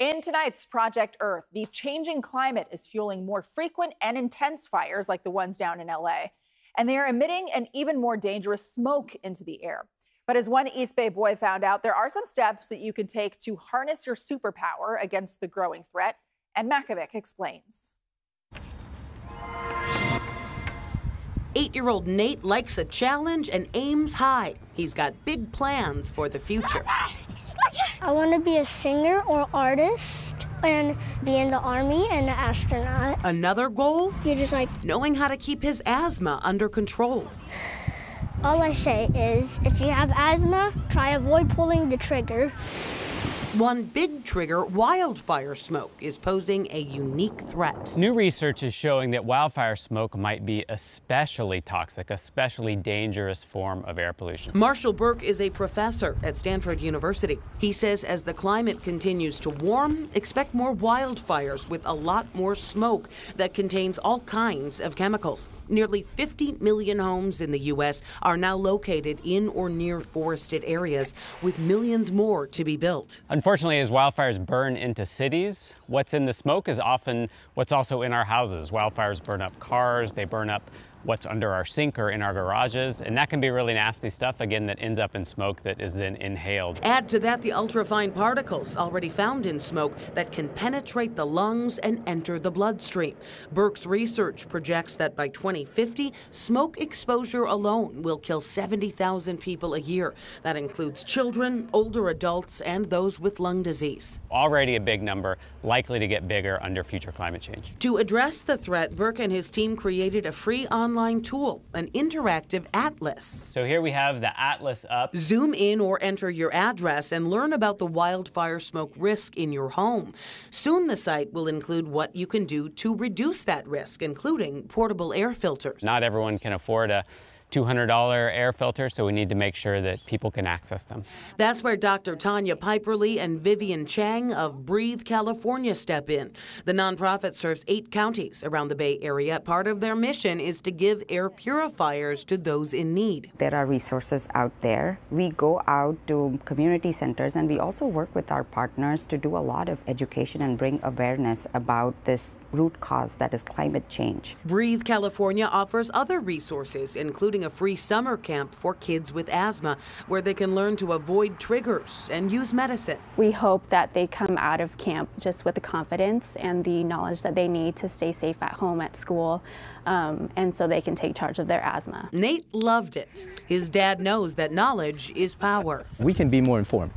In tonight's Project Earth, the changing climate is fueling more frequent and intense fires like the ones down in LA. And they are emitting an even more dangerous smoke into the air. But as one East Bay boy found out, there are some steps that you can take to harness your superpower against the growing threat. Anne Makovec explains. Eight year old Nate likes a challenge and aims high. He's got big plans for the future. I want to be a singer or artist and be in the army and an astronaut. Another goal? You're just like, knowing how to keep his asthma under control. All I say is if you have asthma, try avoid pulling the trigger. One big trigger, wildfire smoke, is posing a unique threat. New research is showing that wildfire smoke might be especially toxic, especially dangerous form of air pollution. Marshall Burke is a professor at Stanford University. He says as the climate continues to warm, expect more wildfires with a lot more smoke that contains all kinds of chemicals. Nearly 50 million homes in the U.S. are now located in or near forested areas, with millions more to be built. Unfortunately, as wildfires burn into cities, what's in the smoke is often what's also in our houses. Wildfires burn up cars, they burn up what's under our sink or in our garages. And that can be really nasty stuff, again, that ends up in smoke that is then inhaled. Add to that the ultrafine particles already found in smoke that can penetrate the lungs and enter the bloodstream. Burke's research projects that by 2050, smoke exposure alone will kill 70,000 people a year. That includes children, older adults, and those with lung disease. Already a big number, likely to get bigger under future climate change. To address the threat, Burke and his team created a free online online tool, an interactive atlas. So here we have the atlas up. Zoom in or enter your address and learn about the wildfire smoke risk in your home. Soon the site will include what you can do to reduce that risk, including portable air filters. Not everyone can afford a $200 air filters, so we need to make sure that people can access them. That's where Dr. Tanya Piperly and Vivian Chang of Breathe California step in. The nonprofit serves eight counties around the Bay Area. Part of their mission is to give air purifiers to those in need. There are resources out there. We go out to community centers and we also work with our partners to do a lot of education and bring awareness about this root cause that is climate change. Breathe California offers other resources, including a free summer camp for kids with asthma where they can learn to avoid triggers and use medicine. We hope that they come out of camp just with the confidence and the knowledge that they need to stay safe at home, at school, um, and so they can take charge of their asthma. Nate loved it. His dad knows that knowledge is power. We can be more informed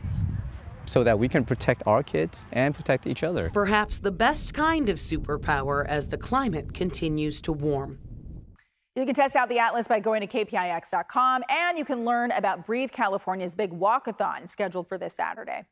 so that we can protect our kids and protect each other. Perhaps the best kind of superpower as the climate continues to warm. You can test out the Atlas by going to kpix.com and you can learn about Breathe California's big walkathon scheduled for this Saturday.